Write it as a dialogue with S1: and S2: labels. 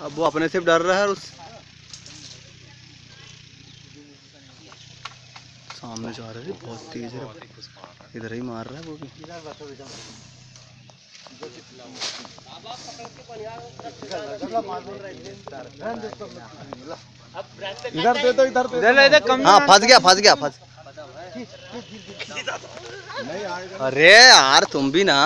S1: अब वो अपने से डर रहा है उस सामने जा रहा है बहुत तेज है। इधर ही मार रहा है वो भी।
S2: इधर दे दो इधर दे दो
S3: इधर कम
S1: हाँ फंस गया फंस गया। फंस अरे यार तुम भी ना।